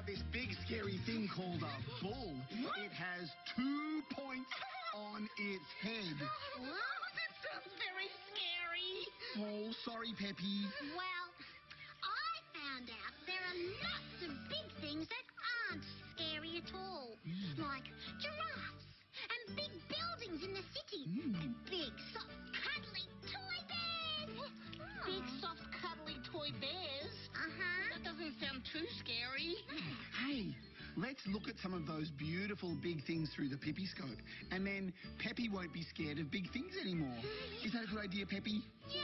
until about this big scary thing called a bull. It has two points on its head. Oh, that sounds very scary. Oh, sorry, Peppy. Well, I found out there are lots of big things that aren't scary at all. Mm. Like giraffes and big buildings in the city mm. and big, soft, cuddly toy bears. Big, ah. soft, cuddly toy bears. Uh-huh. That doesn't sound too scary. Let's look at some of those beautiful big things through the Pippy scope. And then Peppy won't be scared of big things anymore. Is that a good idea, Peppy? Yeah,